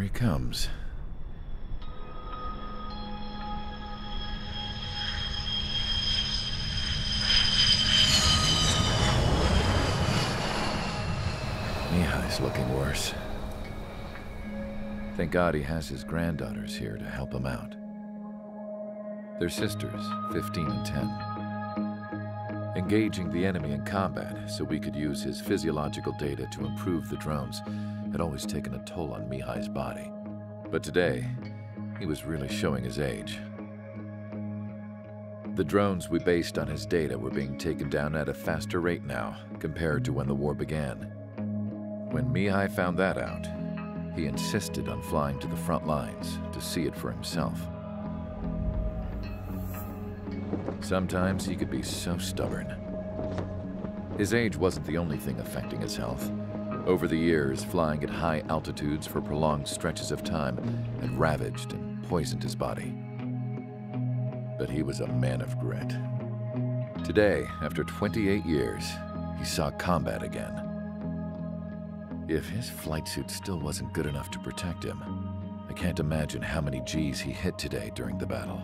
Here he comes. Mihai's looking worse. Thank God he has his granddaughters here to help him out. They're sisters, 15 and 10. Engaging the enemy in combat so we could use his physiological data to improve the drones had always taken a toll on Mihai's body. But today, he was really showing his age. The drones we based on his data were being taken down at a faster rate now compared to when the war began. When Mihai found that out, he insisted on flying to the front lines to see it for himself. Sometimes he could be so stubborn. His age wasn't the only thing affecting his health. Over the years, flying at high altitudes for prolonged stretches of time had ravaged and poisoned his body. But he was a man of grit. Today, after 28 years, he saw combat again. If his flight suit still wasn't good enough to protect him, I can't imagine how many G's he hit today during the battle.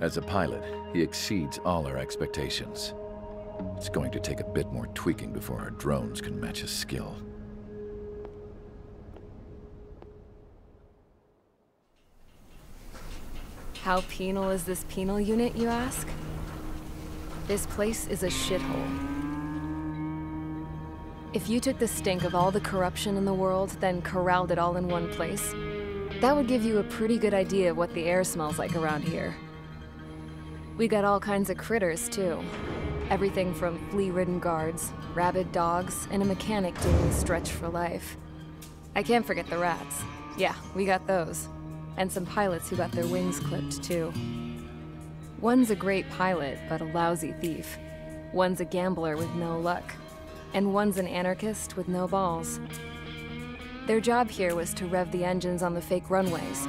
As a pilot, he exceeds all our expectations. It's going to take a bit more tweaking before our drones can match his skill. How penal is this penal unit, you ask? This place is a shithole. If you took the stink of all the corruption in the world, then corralled it all in one place, that would give you a pretty good idea of what the air smells like around here. We got all kinds of critters, too. Everything from flea-ridden guards, rabid dogs, and a mechanic doing the stretch for life. I can't forget the rats. Yeah, we got those. And some pilots who got their wings clipped, too. One's a great pilot, but a lousy thief. One's a gambler with no luck. And one's an anarchist with no balls. Their job here was to rev the engines on the fake runways.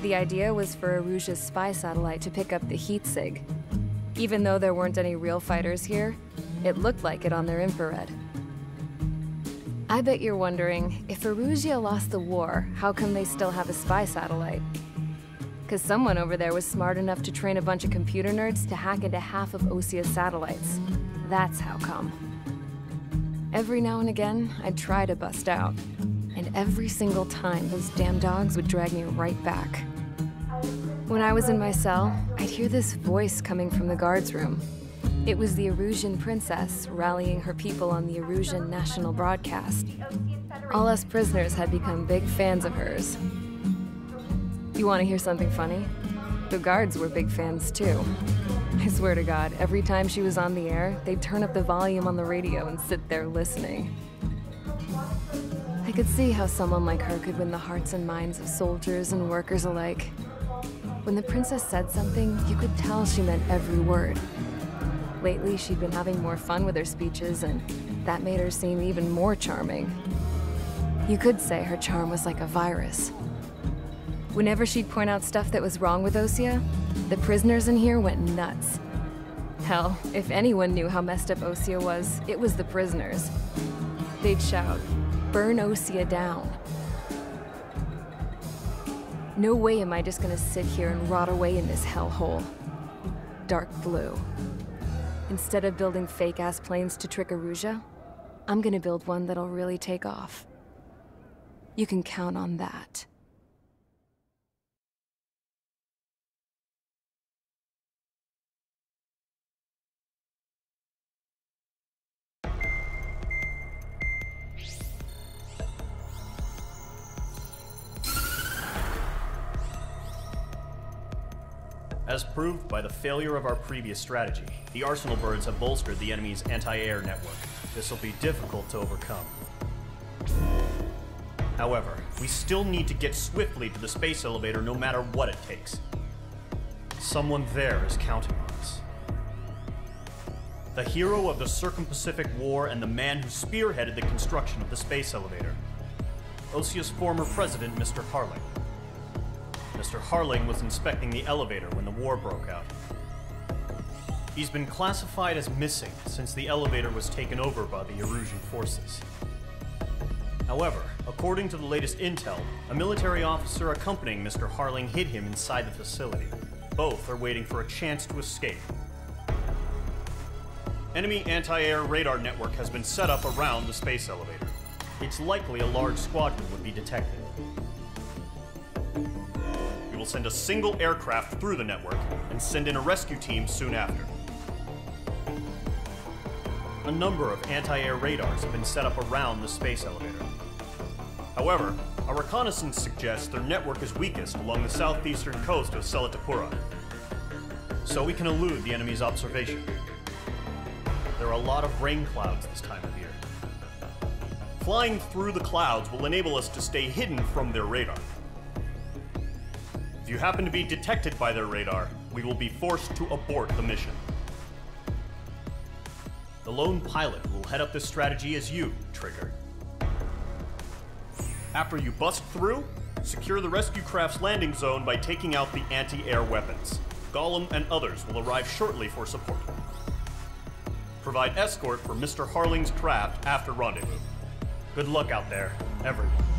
The idea was for Erusea's spy satellite to pick up the heat sig. Even though there weren't any real fighters here, it looked like it on their infrared. I bet you're wondering, if Erusea lost the war, how come they still have a spy satellite? Because someone over there was smart enough to train a bunch of computer nerds to hack into half of Osea's satellites. That's how come. Every now and again, I'd try to bust out. And every single time, those damn dogs would drag me right back. When I was in my cell, I'd hear this voice coming from the guards room. It was the Erusian princess rallying her people on the Erusian national broadcast. All us prisoners had become big fans of hers. You want to hear something funny? The guards were big fans too. I swear to God, every time she was on the air, they'd turn up the volume on the radio and sit there listening. I could see how someone like her could win the hearts and minds of soldiers and workers alike. When the princess said something, you could tell she meant every word. Lately, she'd been having more fun with her speeches, and that made her seem even more charming. You could say her charm was like a virus. Whenever she'd point out stuff that was wrong with Osea, the prisoners in here went nuts. Hell, if anyone knew how messed up Osea was, it was the prisoners. They'd shout, burn Osea down. No way am I just gonna sit here and rot away in this hellhole. Dark blue. Instead of building fake-ass planes to trick Erusea, I'm gonna build one that'll really take off. You can count on that. As proved by the failure of our previous strategy, the Arsenal birds have bolstered the enemy's anti-air network. This will be difficult to overcome. However, we still need to get swiftly to the space elevator no matter what it takes. Someone there is counting on us. The hero of the Circum-Pacific War and the man who spearheaded the construction of the space elevator. Osea's former president, Mr. Harling. Mr. Harling was inspecting the elevator when the war broke out. He's been classified as missing since the elevator was taken over by the Erusian forces. However, according to the latest intel, a military officer accompanying Mr. Harling hid him inside the facility. Both are waiting for a chance to escape. Enemy anti-air radar network has been set up around the space elevator. It's likely a large squadron would be detected. Send a single aircraft through the network and send in a rescue team soon after. A number of anti-air radars have been set up around the space elevator. However, our reconnaissance suggests their network is weakest along the southeastern coast of Selatapura, so we can elude the enemy's observation. There are a lot of rain clouds this time of year. Flying through the clouds will enable us to stay hidden from their radar. If you happen to be detected by their radar, we will be forced to abort the mission. The lone pilot who will head up this strategy as you, Trigger. After you bust through, secure the rescue craft's landing zone by taking out the anti-air weapons. Golem and others will arrive shortly for support. Provide escort for Mr. Harling's craft after rendezvous. Good luck out there, everyone.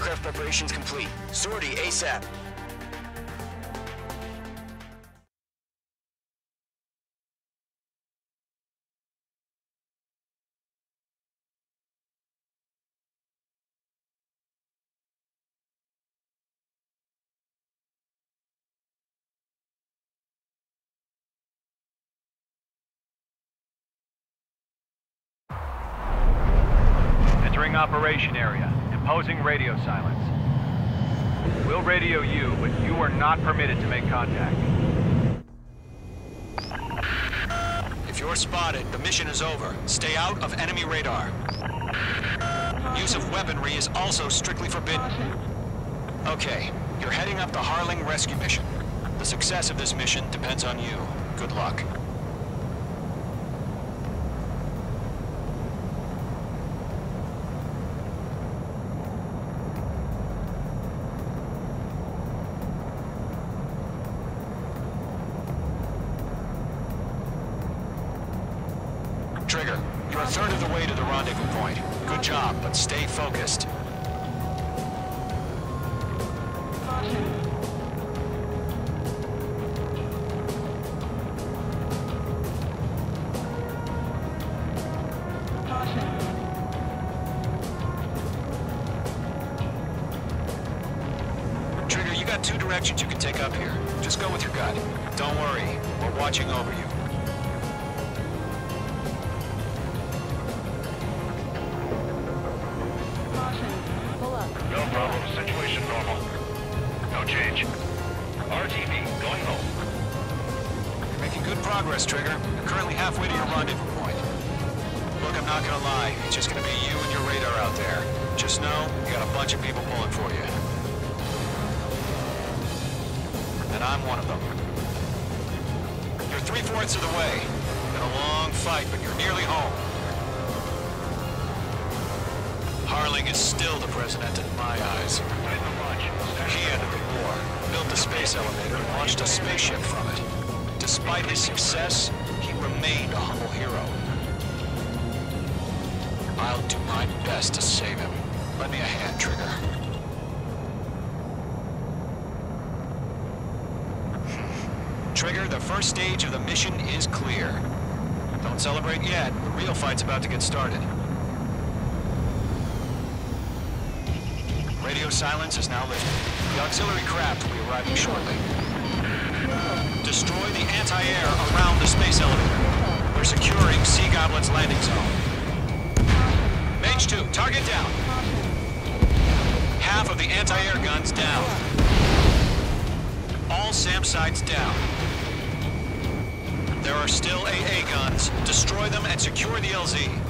Aircraft preparations complete. Sortie ASAP. Entering operation area. Imposing radio silence. We'll radio you, but you are not permitted to make contact. If you're spotted, the mission is over. Stay out of enemy radar. Use of weaponry is also strictly forbidden. Okay, you're heading up the Harling rescue mission. The success of this mission depends on you. Good luck. Trigger, you're a third of the way to the rendezvous point. Good job, but stay focused. Trigger, you got two directions you can take up here. Just go with your gut. Don't worry, we're watching over you. Change. RTB, going home. You're making good progress, Trigger. You're currently halfway to your rendezvous point. Look, I'm not gonna lie. It's just gonna be you and your radar out there. Just know, you got a bunch of people pulling for you. And I'm one of them. You're three-fourths of the way. Been a long fight, but you're nearly home. Harling is still the president in my eyes. Ready for launch. He ended the war, built a space elevator, and launched a spaceship from it. Despite his success, he remained a humble hero. I'll do my best to save him. Lend me a hand, Trigger. Trigger, the first stage of the mission is clear. Don't celebrate yet. The real fight's about to get started. Silence is now lifted. The auxiliary craft will be arriving shortly. Destroy the anti-air around the space elevator. We're securing Sea Goblin's landing zone. Mage 2, target down. Half of the anti-air guns down. All SAM sites down. There are still AA guns. Destroy them and secure the LZ.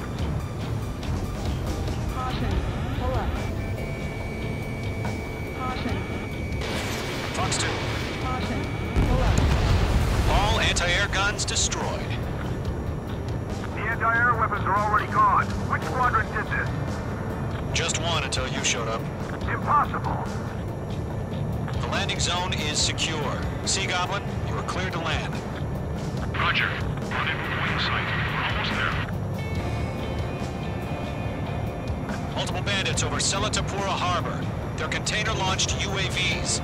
Fox 2. All anti-air guns destroyed. The anti-air weapons are already gone. Which squadron did this? Just one until you showed up. Impossible. The landing zone is secure. Sea Goblin, you are cleared to land. Roger. Rendezvous wing site. We're almost there. Multiple bandits over Selatapura Harbor. They're container-launched UAVs.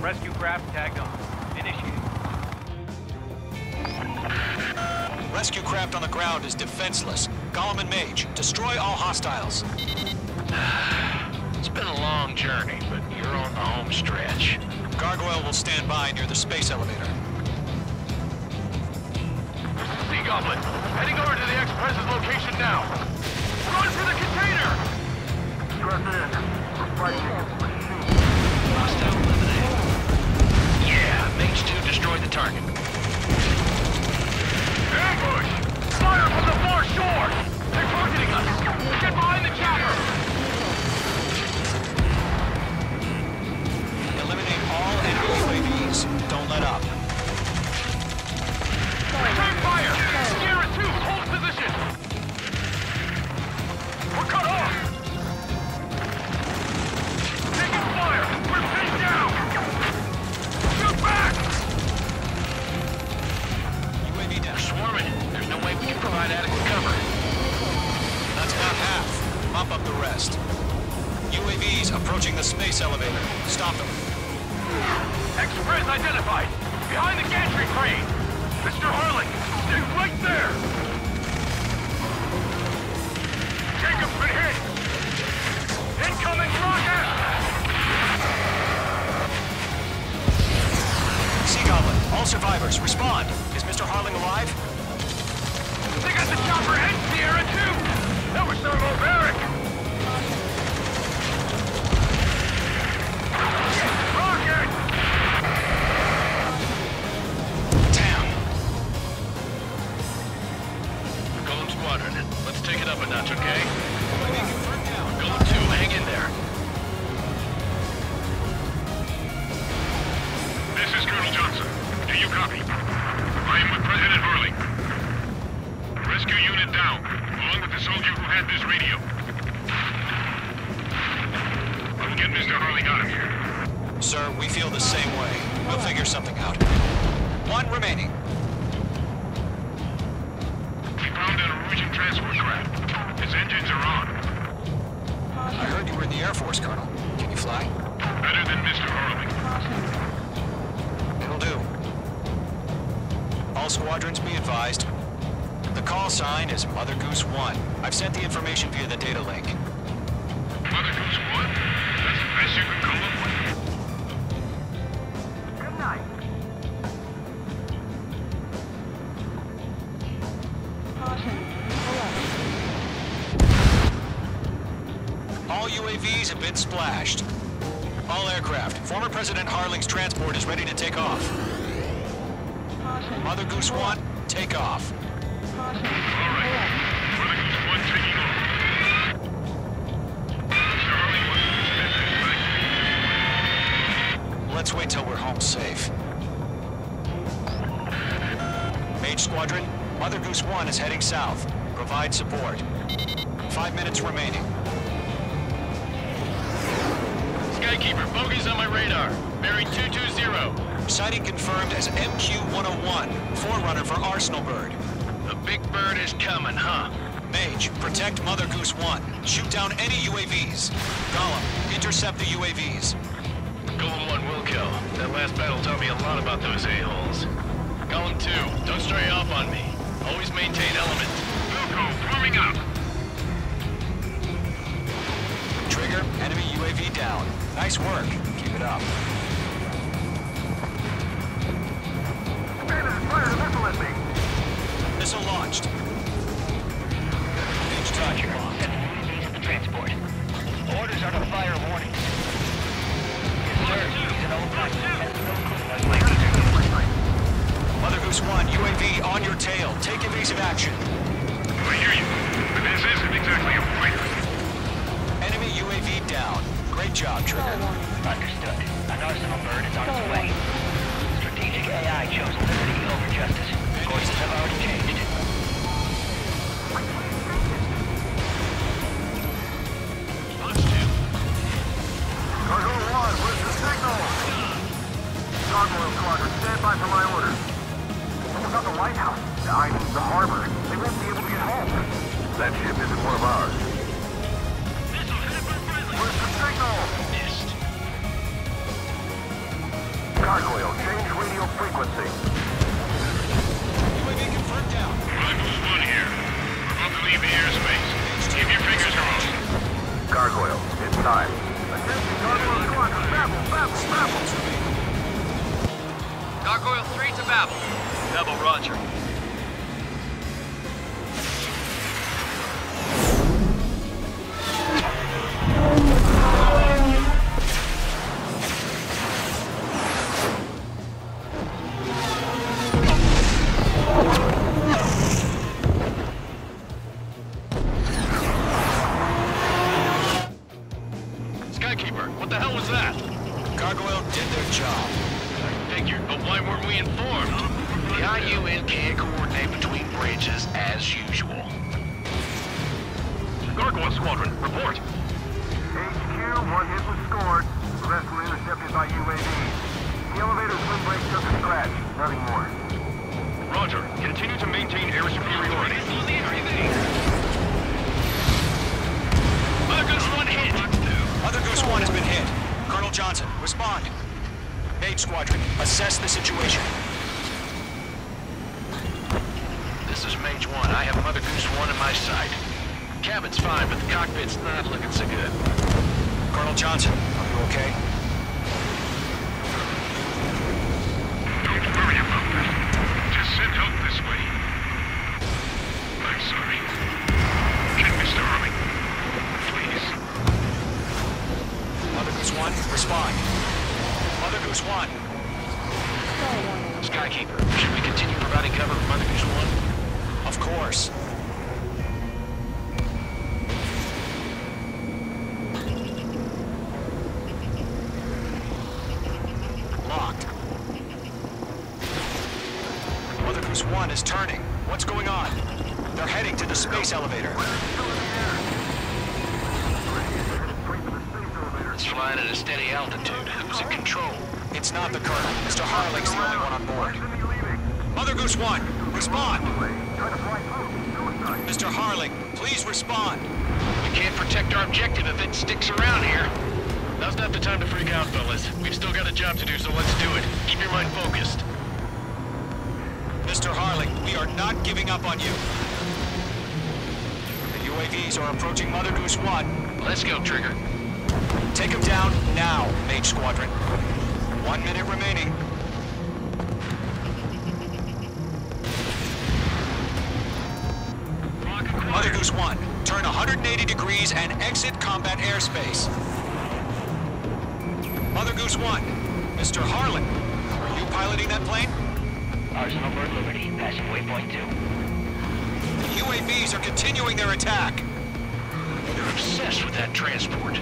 Rescue craft tagged on. Initiate. Rescue craft on the ground is defenseless. Golem and Mage, destroy all hostiles. It's been a long journey, but you're on the home stretch. Gargoyle will stand by near the space elevator. Sea Goblin, heading over to the Express's location now. Run for the container! Stress in. We're fighting against machines. Hostile eliminated. Yeah, Mage 2 destroyed the target. Ambush! Fire from the far shore! They're targeting us! Get behind the chopper! Eliminate all enemy UAVs. Don't let up. Fire! Sierra 2, hold position! All survivors, respond. Is Mr. Harling alive? They got the chopper and Sierra too! That was thermobaric! Rocket! Damn. Golem Squadron, let's take it up a notch, okay? UAV confirmed down. Golem 2, hang in there. This is Colonel you copy? I am with President Harling. Rescue unit down, along with the soldier who had this radio. I will get Mr. Harling out of here. Sir, we feel the same way. We'll figure something out. One remaining. We found a Norwegian transport craft. Its engines are on. I heard you were in the Air Force, Colonel. Can you fly? Better than Mr. Harling. All squadrons be advised. The call sign is Mother Goose 1. I've sent the information via the data link. Mother Goose 1? That's the best you can call it? Good night. All UAVs have been splashed. All aircraft. Former President Harling's transport is ready to take off. Mother Goose 1, take off. All right. Mother Goose 1 taking off. Mr. Harling wants to spend that back. Let's wait till we're home safe. Mage Squadron, Mother Goose 1 is heading south. Provide support. Five minutes remaining. Skykeeper, bogeys on my radar. Bearing 220. Sighting confirmed as MQ-101, forerunner for Arsenal Bird. The big bird is coming, huh? Mage, protect Mother Goose 1. Shoot down any UAVs. Golem, intercept the UAVs. Golem 1 will kill. That last battle taught me a lot about those a-holes. Golem 2, don't stray off on me. Always maintain element. Wilco, forming up. Trigger, enemy UAV down. Nice work. Keep it up. Missile launched. What about the White I mean, the harbor. They won't be able to get home. That ship isn't one of ours. Where's the signal? Missed. Gargoyle, change radio frequency. UAV confirmed down. Rivals 1 here. We're about to leave the airspace. Keep your fingers crossed. Gargoyle, it's time. Attention, Gargoyle Squadron, babble, babble, babble. Gargoyle 3 to Babel. Babel, roger. Respond. Mage Squadron, assess the situation. This is Mage 1. I have Mother Goose 1 in my sight. Cabin's fine, but the cockpit's not looking so good. Colonel Johnson, are you okay? Don't worry about that. Just send help this way. I'm sorry. Get Mr. Harling. Please. Mother Goose 1, respond. Mother Goose 1, Skykeeper, should we continue providing cover for Mother Goose 1? of course. Locked. Mother Goose 1 is turning. What's going on? They're heading to the space elevator. It's flying at a steady altitude. Who's in control? It's not the Colonel. Mr. Harling's the only one on board. Mother Goose 1, respond! Mr. Harling, please respond. We can't protect our objective if it sticks around here. Now's not the time to freak out, fellas. We've still got a job to do, so let's do it. Keep your mind focused. Mr. Harling, we are not giving up on you. The UAVs are approaching Mother Goose 1. Let's go, Trigger. Take them down now, Mage Squadron. One minute remaining. Mother Goose 1, turn 180 degrees and exit combat airspace. Mother Goose 1, Mr. Harling, are you piloting that plane? Arsenal Bird Liberty, passing waypoint 2. The UAVs are continuing their attack. They're obsessed with that transport.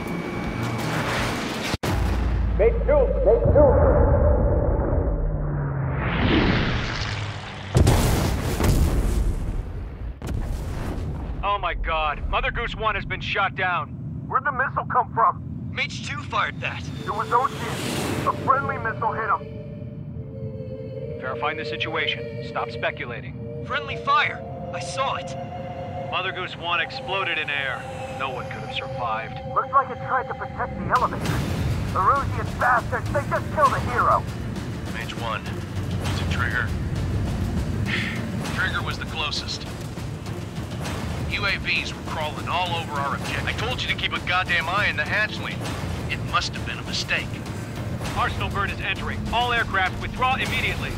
Oh my god. Mother Goose 1 has been shot down. Where'd the missile come from? Mage 2 fired that. It was Ocean. A friendly missile hit him. Verifying the situation. Stop speculating. Friendly fire. I saw it. Mother Goose 1 exploded in air. No one could have survived. Looks like it tried to protect the elevator. The bastards, they just killed a hero. Mage 1. Was it Trigger? Trigger was the closest. UAVs were crawling all over our objective. I told you to keep a goddamn eye on the hatchling. It must have been a mistake. Arsenal Bird is entering. All aircraft withdraw immediately.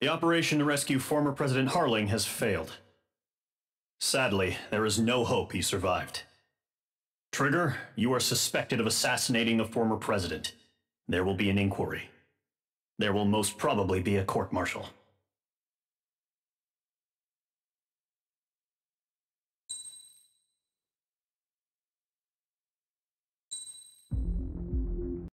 The operation to rescue former President Harling has failed. Sadly, there is no hope he survived. Trigger, you are suspected of assassinating the former president. There will be an inquiry. There will most probably be a court martial.